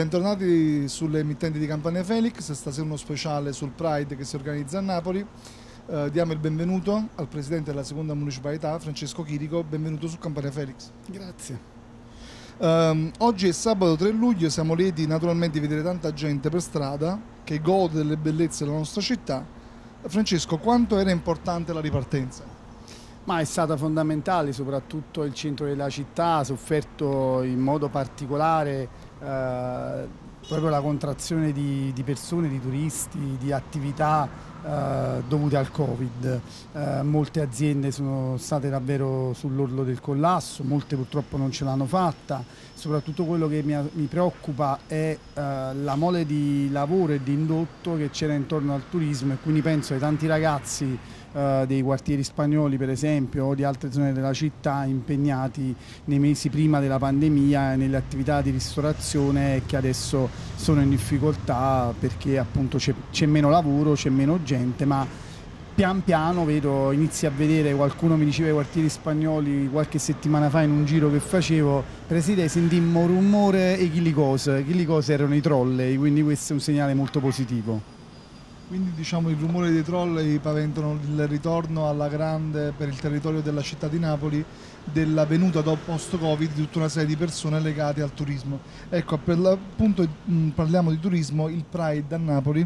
Bentornati sulle emittenti di Campania Felix, stasera uno speciale sul Pride che si organizza a Napoli. Eh, diamo il benvenuto al Presidente della seconda municipalità, Francesco Chirico, benvenuto su Campania Felix. Grazie. Um, oggi è sabato 3 luglio, siamo lieti naturalmente di vedere tanta gente per strada che gode delle bellezze della nostra città. Francesco, quanto era importante la ripartenza? Ma è stata fondamentale, soprattutto il centro della città ha sofferto in modo particolare eh, proprio la contrazione di, di, persone, di turisti, di attività eh, dovute al Covid. Eh, molte aziende sono state davvero sull'orlo del collasso, molte purtroppo non ce l'hanno fatta, soprattutto quello che mi, mi preoccupa è eh, la mole di lavoro e di indotto che c'era intorno al turismo e quindi penso ai tanti ragazzi eh, dei quartieri spagnoli per esempio o di altre zone della città impegnati nei mesi prima della pandemia nelle attività di ristorazione che adesso sono in difficoltà perché appunto c'è meno lavoro, c'è meno gente ma pian piano vedo, inizio a vedere, qualcuno mi diceva i quartieri spagnoli qualche settimana fa in un giro che facevo, Presidente sentimmo rumore e chi li cose, chi li cose erano i trolley, quindi questo è un segnale molto positivo. Quindi diciamo il rumore dei trolley paventano il ritorno alla grande per il territorio della città di Napoli della venuta dopo post-Covid di tutta una serie di persone legate al turismo. Ecco, per l'appunto parliamo di turismo, il Pride a Napoli,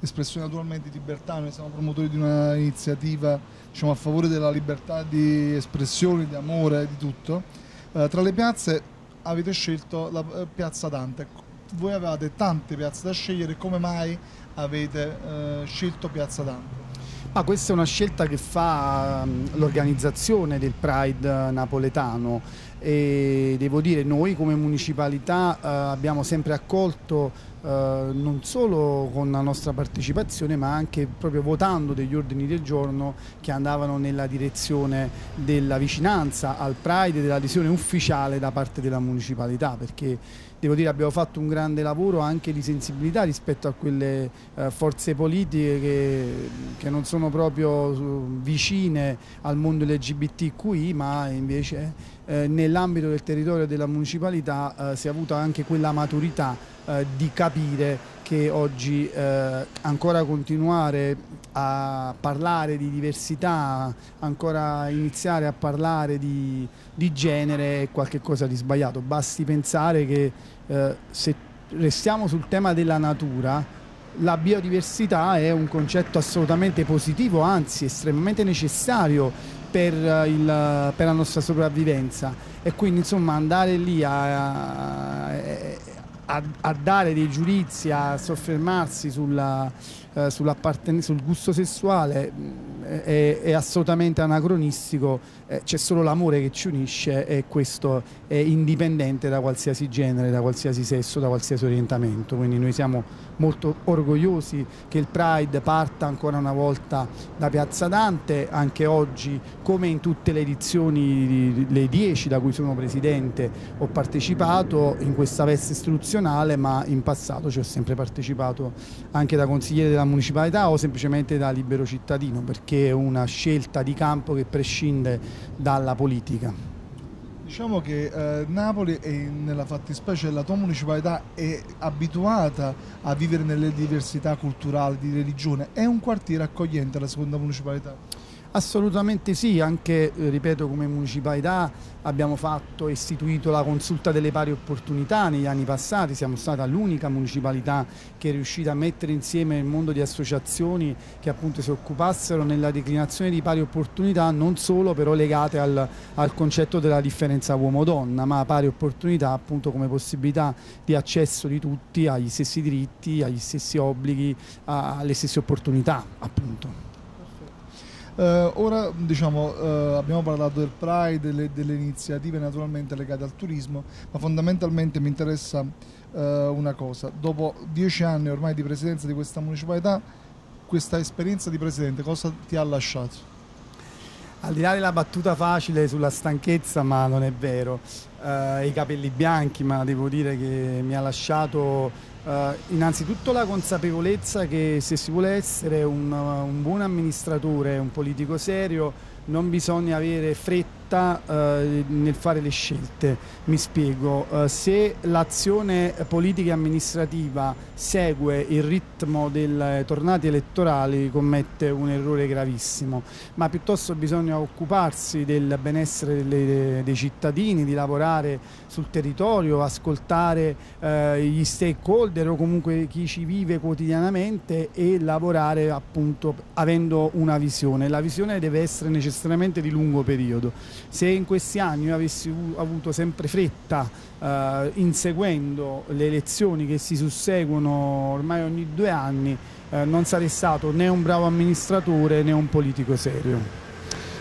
espressione naturalmente di libertà, noi siamo promotori di un'iniziativa diciamo, a favore della libertà di espressione, di amore, di tutto. Eh, tra le piazze avete scelto la eh, piazza Dante. Voi avevate tante piazze da scegliere, come mai avete eh, scelto Piazza Dante? Ah, questa è una scelta che fa l'organizzazione del Pride napoletano e devo dire noi come municipalità uh, abbiamo sempre accolto uh, non solo con la nostra partecipazione ma anche proprio votando degli ordini del giorno che andavano nella direzione della vicinanza al Pride e dell'adesione ufficiale da parte della municipalità perché devo dire abbiamo fatto un grande lavoro anche di sensibilità rispetto a quelle eh, forze politiche che, che, non sono proprio vicine al mondo LGBTQI ma invece eh, nell'ambito del territorio della municipalità eh, si è avuta anche quella maturità eh, di capire che oggi eh, ancora continuare a parlare di diversità, ancora iniziare a parlare di, di genere è qualcosa di sbagliato. Basti pensare che eh, se restiamo sul tema della natura, la biodiversità è un concetto assolutamente positivo, anzi estremamente necessario per, il, per la nostra sopravvivenza e quindi insomma andare lì a, a a, a, dare dei giudizi, a soffermarsi sulla, eh, sul gusto sessuale è, è, assolutamente anacronistico, eh, c'è solo l'amore che ci unisce e questo è indipendente da qualsiasi genere, da qualsiasi sesso, da qualsiasi orientamento. Quindi noi siamo molto orgogliosi che il Pride parta ancora una volta da Piazza Dante, anche oggi come in tutte le edizioni, le 10 da cui sono presidente, ho partecipato in questa veste istituzionale ma in passato ci ho sempre partecipato anche da consigliere della municipalità o semplicemente da libero cittadino perché è una scelta di campo che prescinde dalla politica. Diciamo che eh, Napoli, è, nella fattispecie della tua municipalità, è abituata a vivere nelle diversità culturali, di religione. È un quartiere accogliente la seconda municipalità? Assolutamente sì, anche eh, ripeto come municipalità abbiamo fatto, istituito la consulta delle pari opportunità negli anni passati, siamo stata l'unica municipalità che è riuscita a mettere insieme il mondo di associazioni che appunto si occupassero nella declinazione di pari opportunità non solo però legate al, al concetto della differenza uomo-donna ma pari opportunità appunto come possibilità di accesso di tutti agli stessi diritti, agli stessi obblighi, alle stesse opportunità appunto. Uh, ora diciamo, uh, abbiamo parlato del Pride, delle, delle, iniziative naturalmente legate al turismo, ma fondamentalmente mi interessa uh, una cosa. Dopo dieci anni ormai di presidenza di questa municipalità, questa esperienza di presidente cosa ti ha lasciato? Al di là della battuta facile sulla stanchezza, ma non è vero, i capelli bianchi, ma devo dire che mi ha lasciato Uh, innanzitutto la consapevolezza che se si vuole essere un, un buon amministratore, un politico serio, non bisogna avere fretta fretta eh, nel fare le scelte. Mi spiego, eh, se l'azione politica e amministrativa segue il ritmo delle tornate elettorali commette un errore gravissimo, ma piuttosto bisogna occuparsi del benessere delle, dei cittadini, di lavorare sul territorio, ascoltare eh, gli stakeholder o comunque chi ci vive quotidianamente e lavorare appunto avendo una visione. La visione deve essere necessariamente di lungo periodo. Se in questi anni io avessi avuto sempre fretta eh, inseguendo le elezioni che si susseguono ormai ogni due anni, eh, non sarei stato né un bravo amministratore né un politico serio.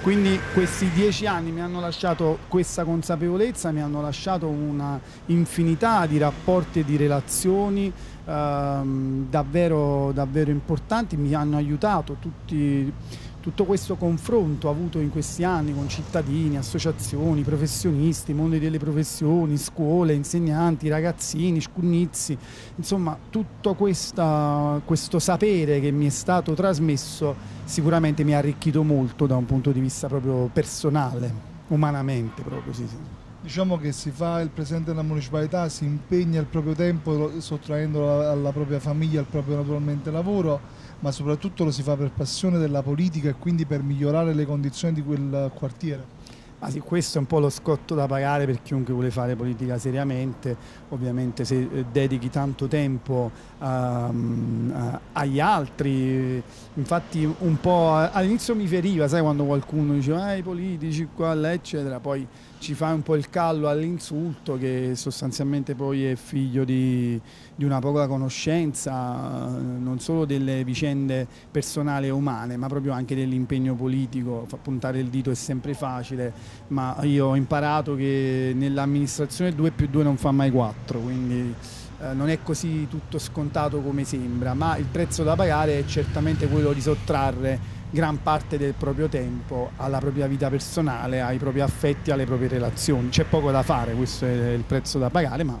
Quindi questi dieci anni mi hanno lasciato questa consapevolezza, mi hanno lasciato una infinità di rapporti e di relazioni ehm, davvero, davvero importanti, mi hanno aiutato tutti tutto questo confronto avuto in questi anni con cittadini, associazioni, professionisti, mondi delle professioni, scuole, insegnanti, ragazzini, scunnizi, insomma tutto questa, questo sapere che mi è stato trasmesso sicuramente mi ha arricchito molto da un punto di vista proprio personale, umanamente proprio. Sì, sì. Diciamo che si fa il presidente della municipalità, si impegna il proprio tempo sottraendolo alla propria famiglia, al proprio naturalmente lavoro ma soprattutto lo si fa per passione della politica e quindi per migliorare le condizioni di quel quartiere. Ah sì, questo è un po' lo scotto da pagare per chiunque vuole fare politica seriamente, ovviamente se eh, dedichi tanto tempo um, agli altri, infatti un po' all'inizio mi feriva, sai quando qualcuno diceva ah, i politici qua, eccetera, poi ci fa un po' il callo all'insulto che sostanzialmente poi è figlio di, di, una poca conoscenza non solo delle vicende personali e umane ma proprio anche dell'impegno politico, puntare il dito è sempre facile ma io ho imparato che nell'amministrazione 2 più 2 non fa mai 4 quindi eh, non è così tutto scontato come sembra ma il prezzo da pagare è certamente quello di sottrarre gran parte del proprio tempo alla propria vita personale, ai propri affetti, alle proprie relazioni. C'è poco da fare, questo è il prezzo da pagare, ma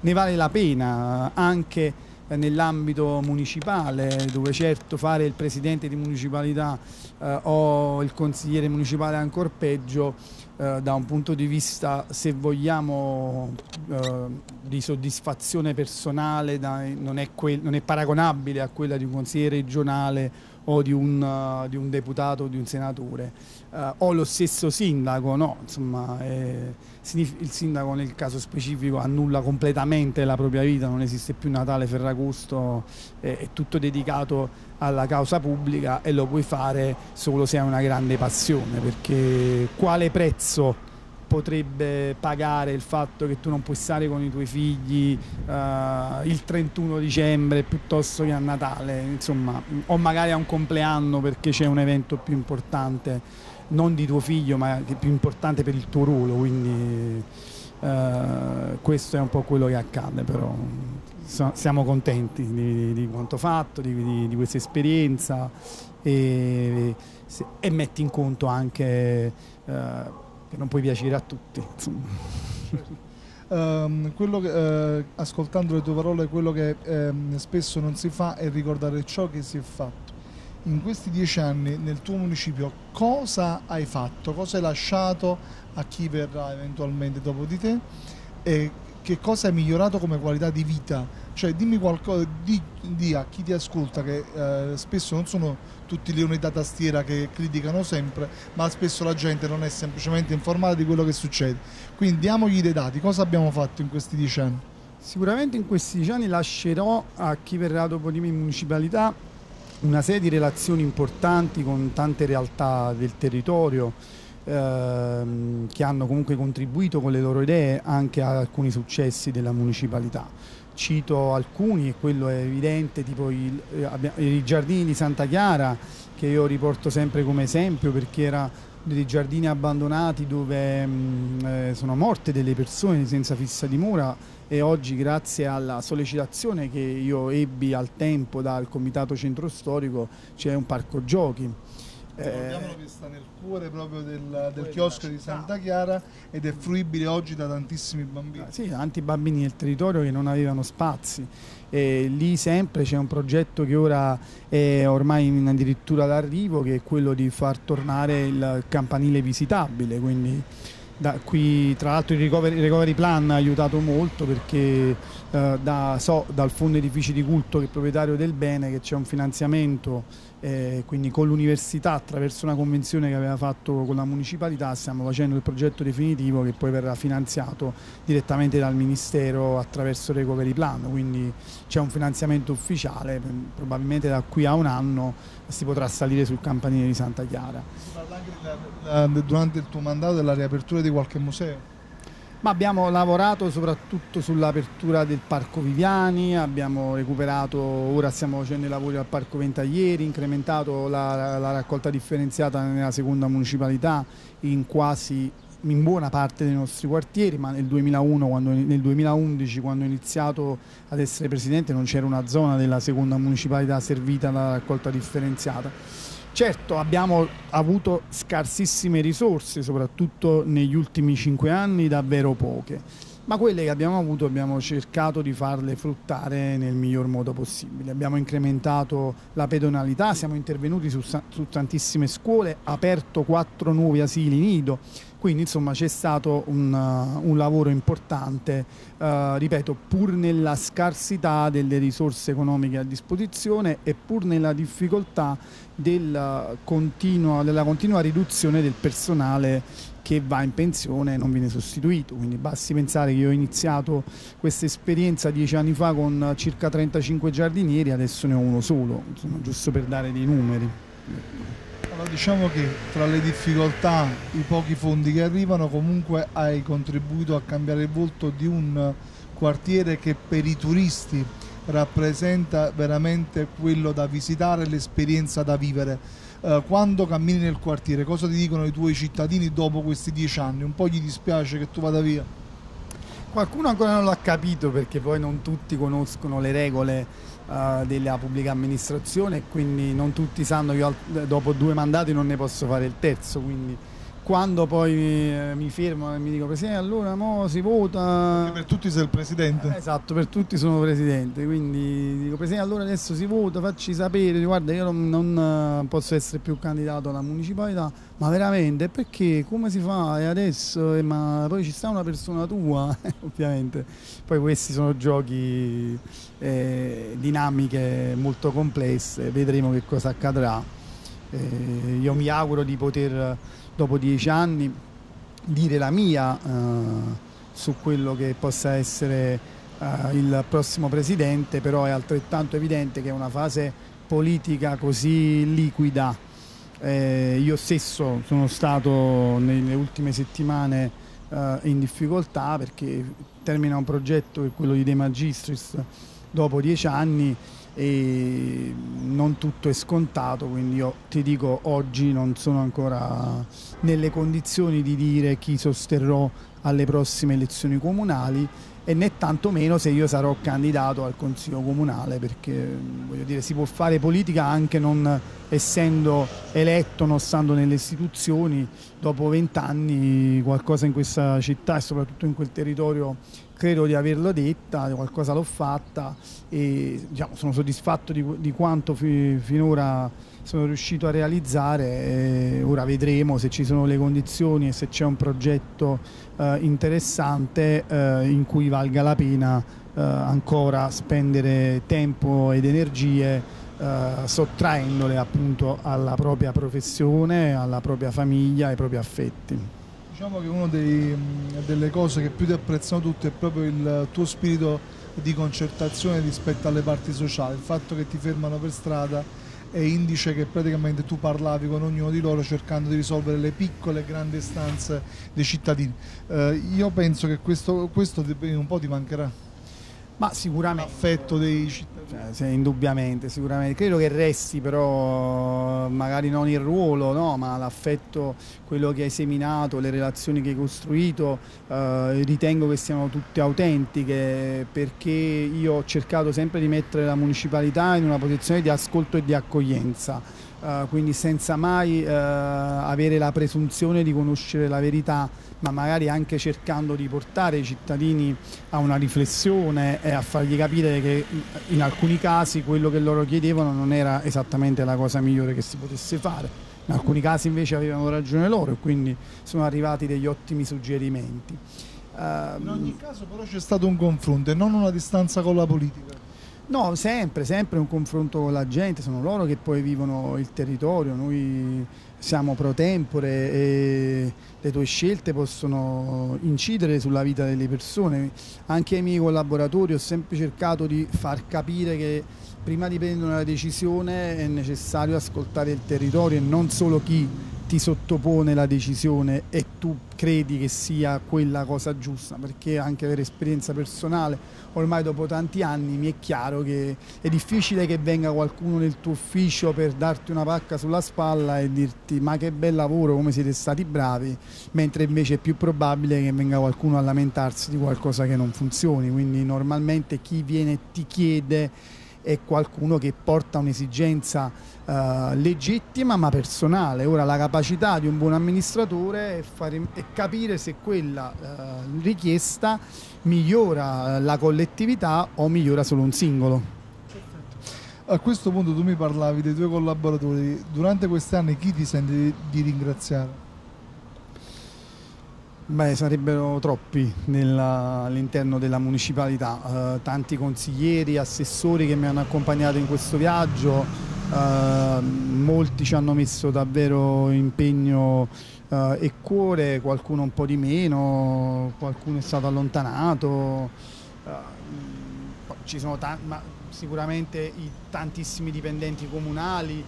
ne vale la pena anche nell'ambito municipale, dove certo fare il presidente di municipalità eh, o il consigliere municipale ancora peggio, eh, da un punto di vista, se vogliamo, eh, di soddisfazione personale, dai, non, è non, è paragonabile a quella di un consigliere regionale o di un, uh, di un deputato o di un senatore. Uh, o lo stesso sindaco, no, insomma, eh, il sindaco nel caso specifico annulla completamente la propria vita, non esiste più Natale Ferragosto, eh, è tutto dedicato alla causa pubblica e lo puoi fare solo se hai una grande passione, perché quale prezzo potrebbe pagare il fatto che tu non puoi stare con i tuoi figli uh, il 31 dicembre piuttosto che a Natale, insomma, o magari a un compleanno perché c'è un evento più importante, non di tuo figlio, ma più importante per il tuo ruolo, quindi uh, questo è un po' quello che accade, però so, siamo contenti di, di, quanto fatto, di, di questa esperienza e, e, metti in conto anche... Uh, che non puoi piacere a tutti. Um, che, uh, ascoltando le tue parole, quello che um, spesso non si fa è ricordare ciò che si è fatto. In questi dieci anni nel tuo municipio cosa hai fatto, cosa hai lasciato a chi verrà eventualmente dopo di te e che cosa hai migliorato come qualità di vita? Cioè dimmi qualcosa, di, di a chi ti ascolta che eh, spesso non sono tutti leoni da tastiera che criticano sempre, ma spesso la gente non è semplicemente informata di quello che succede. Quindi diamogli dei dati, cosa abbiamo fatto in questi dieci anni? Sicuramente in questi dieci anni lascerò a chi verrà dopo di me in municipalità una serie di relazioni importanti con tante realtà del territorio, ehm, che hanno comunque contribuito con le loro idee anche a alcuni successi della municipalità. Cito alcuni e quello è evidente, tipo il, eh, i giardini di Santa Chiara che io riporto sempre come esempio perché era dei giardini abbandonati dove mh, mm, eh, sono morte delle persone senza fissa dimora e oggi grazie alla sollecitazione che io ebbi al tempo dal comitato centro storico c'è un parco giochi Ricordiamolo che sta nel cuore proprio del, del chiosco di Santa Chiara ed è fruibile oggi da tantissimi bambini. Sì, tanti bambini del territorio che non avevano spazi. E lì sempre c'è un progetto che ora è ormai in addirittura d'arrivo che è quello di far tornare il campanile visitabile, quindi da qui tra l'altro il recovery, recovery, plan ha aiutato molto perché eh, da, so dal fondo edifici di culto che è proprietario del bene che c'è un finanziamento eh, quindi con l'università attraverso una convenzione che aveva fatto con la municipalità stiamo facendo il progetto definitivo che poi verrà finanziato direttamente dal Ministero attraverso il recovery plan, quindi c'è un finanziamento ufficiale, probabilmente da qui a un anno si potrà salire sul campanile di Santa Chiara. Durante il tuo mandato della riapertura di qualche museo? Ma abbiamo lavorato soprattutto sull'apertura del Parco Viviani, abbiamo recuperato, ora stiamo facendo i lavori al Parco Ventaglieri, incrementato la, la raccolta differenziata nella seconda municipalità in quasi in buona parte dei nostri quartieri, ma nel, 2001, quando, nel 2011 quando ho iniziato ad essere presidente non c'era una zona della seconda municipalità servita dalla raccolta differenziata. Certo abbiamo avuto scarsissime risorse, soprattutto negli ultimi cinque anni, davvero poche, ma quelle che abbiamo avuto abbiamo cercato di farle fruttare nel miglior modo possibile. Abbiamo incrementato la pedonalità, siamo intervenuti su, su tantissime scuole, aperto quattro nuovi asili nido, quindi insomma c'è stato un, uh, un lavoro importante, uh, ripeto, pur nella scarsità delle risorse economiche a disposizione e pur nella difficoltà della continua, della continua riduzione del personale che va in pensione e non viene sostituito. Quindi basti pensare che io ho iniziato questa esperienza dieci anni fa con circa 35 giardinieri, adesso ne ho uno solo, insomma, giusto per dare dei numeri. Allora, diciamo che tra le difficoltà, i pochi fondi che arrivano, comunque hai contribuito a cambiare il volto di un quartiere che per i turisti rappresenta veramente quello da visitare, l'esperienza da vivere. Eh, quando cammini nel quartiere, cosa ti dicono i tuoi cittadini dopo questi dieci anni? Un po' gli dispiace che tu vada via? Qualcuno ancora non l'ha capito perché poi non tutti conoscono le regole uh, della pubblica amministrazione e quindi non tutti sanno che io dopo due mandati non ne posso fare il terzo. Quindi quando poi mi, eh, mi fermo e mi dico Presidente allora mo si vota. Perché per tutti sei il Presidente. Eh, esatto per tutti sono Presidente quindi dico Presidente allora adesso si vota facci sapere guarda io non, non eh, posso essere più candidato alla municipalità ma veramente perché come si fa? E adesso eh, ma poi ci sta una persona tua ovviamente. Poi questi sono giochi eh, dinamiche molto complesse vedremo che cosa accadrà. Eh, io mi auguro di poter dopo dieci anni dire la mia eh, su quello che possa essere eh, il prossimo presidente, però è altrettanto evidente che è una fase politica così liquida. Eh, io stesso sono stato nelle ultime settimane eh, in difficoltà perché termina un progetto che è quello di De Magistris dopo dieci anni e non tutto è scontato, quindi io ti dico oggi non sono ancora nelle condizioni di dire chi sosterrò alle prossime elezioni comunali e né tantomeno se io sarò candidato al Consiglio Comunale perché voglio dire si può fare politica anche non essendo eletto, non stando nelle istituzioni, dopo vent'anni qualcosa in questa città e soprattutto in quel territorio credo di averlo detta, qualcosa l'ho fatta e diciamo, sono soddisfatto di, di quanto fi, finora sono riuscito a realizzare ora vedremo se ci sono le condizioni e se c'è un progetto eh, interessante eh, in cui valga la pena eh, ancora spendere tempo ed energie eh, sottraendole appunto alla propria professione, alla propria famiglia, ai propri affetti. Diciamo che una delle cose che più ti apprezzano tutti è proprio il tuo spirito di concertazione rispetto alle parti sociali, il fatto che ti fermano per strada è indice che praticamente tu parlavi con ognuno di loro cercando di risolvere le piccole e grandi istanze dei cittadini. Eh, io penso che questo, questo un po' ti mancherà. Ma sicuramente. L'affetto dei cittadini. Cioè, indubbiamente, sicuramente. Credo che resti però magari non il ruolo, no? ma l'affetto, quello che hai seminato, le relazioni che hai costruito, eh, ritengo che siano tutte autentiche perché io ho cercato sempre di mettere la municipalità in una posizione di ascolto e di accoglienza. Uh, quindi senza mai uh, avere la presunzione di conoscere la verità, ma magari anche cercando di portare i cittadini a una riflessione e a fargli capire che in alcuni casi quello che loro chiedevano non era esattamente la cosa migliore che si potesse fare. In alcuni casi invece avevano ragione loro e quindi sono arrivati degli ottimi suggerimenti. Uh, in ogni caso però c'è stato un confronto e non una distanza con la politica. No, sempre, sempre un confronto con la gente, sono loro che poi vivono il territorio, noi siamo pro tempore e le tue scelte possono incidere sulla vita delle persone. Anche ai miei collaboratori ho sempre cercato di far capire che prima di prendere una decisione è necessario ascoltare il territorio e non solo chi ti sottopone la decisione e tu credi che sia quella cosa giusta, perché anche per esperienza personale, ormai dopo tanti anni mi è chiaro che è difficile che venga qualcuno nel tuo ufficio per darti una pacca sulla spalla e dirti ma che bel lavoro, come siete stati bravi, mentre invece è più probabile che venga qualcuno a lamentarsi di qualcosa che non funzioni, quindi normalmente chi viene e ti chiede è qualcuno che porta un'esigenza uh, legittima ma personale. Ora la capacità di un buon amministratore è, fare, è capire se quella uh, richiesta migliora la collettività o migliora solo un singolo. A questo punto tu mi parlavi dei tuoi collaboratori, durante questi anni chi ti senti di ringraziare? Beh, sarebbero troppi all'interno della municipalità, eh, tanti consiglieri, assessori che mi hanno accompagnato in questo viaggio, eh, molti ci hanno messo davvero impegno eh, e cuore, qualcuno un po' di meno, qualcuno è stato allontanato, eh, ci sono sicuramente i tantissimi dipendenti comunali,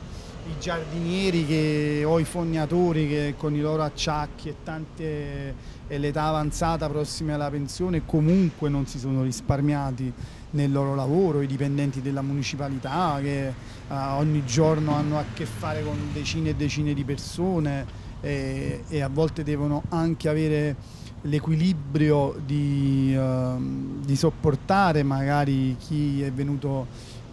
i giardinieri che, o i fognatori che con i loro acciacchi e tante e l'età avanzata prossime alla pensione comunque non si sono risparmiati nel loro lavoro, i dipendenti della municipalità che uh, ogni giorno hanno a che fare con decine e decine di persone e, e a volte devono anche avere l'equilibrio di, uh, di sopportare magari chi è venuto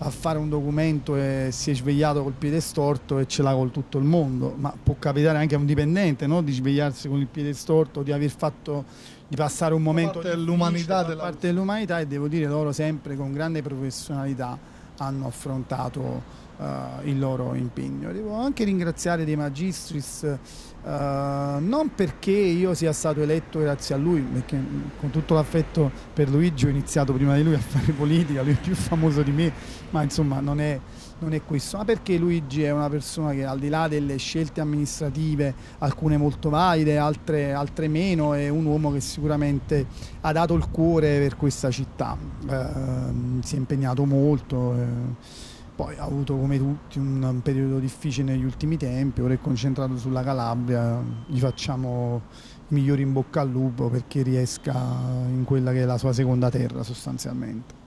a fare un documento e si è svegliato col piede storto e ce l'ha con tutto il mondo, ma può capitare anche a un dipendente no? di svegliarsi con il piede storto, di aver fatto, di passare un momento da parte dell'umanità della... parte dell'umanità e devo dire loro sempre con grande professionalità hanno affrontato uh, il loro impegno. Devo anche ringraziare dei magistris Uh, non perché io sia stato eletto grazie a lui, perché con tutto l'affetto per Luigi ho iniziato prima di lui a fare politica, lui è più famoso di me, ma insomma non è, non è questo, ma perché Luigi è una persona che al di là delle scelte amministrative, alcune molto valide, altre, altre meno, è un uomo che sicuramente ha dato il cuore per questa città, uh, si è impegnato molto. Uh, poi ha avuto come tutti un, un, periodo difficile negli ultimi tempi, ora è concentrato sulla Calabria, gli facciamo i migliori in bocca al lupo perché riesca in quella che è la sua seconda terra sostanzialmente.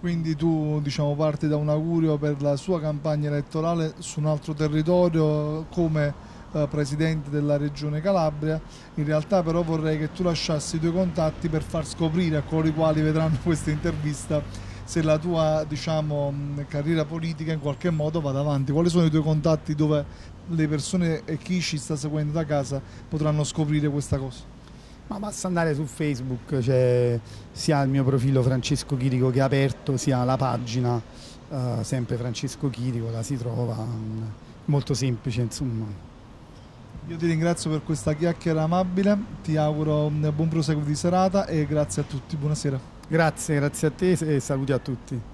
Quindi tu diciamo, parti da un augurio per la sua campagna elettorale su un altro territorio come eh, presidente della regione Calabria, in realtà però vorrei che tu lasciassi i tuoi contatti per far scoprire a coloro i quali vedranno questa intervista se la tua diciamo, carriera politica in qualche modo vada avanti. Quali sono i tuoi contatti dove le persone e chi ci sta seguendo da casa potranno scoprire questa cosa? Ma basta andare su Facebook, c'è sia il mio profilo Francesco Chirico che è aperto, sia la pagina, uh, sempre Francesco Chirico, la si trova, um, molto semplice insomma. Io ti ringrazio per questa chiacchiera amabile, ti auguro un buon proseguo di serata e grazie a tutti, buonasera. Grazie, grazie a te e saluti a tutti.